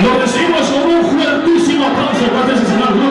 Lo recibimos con un fuertísimo aplauso para ese señor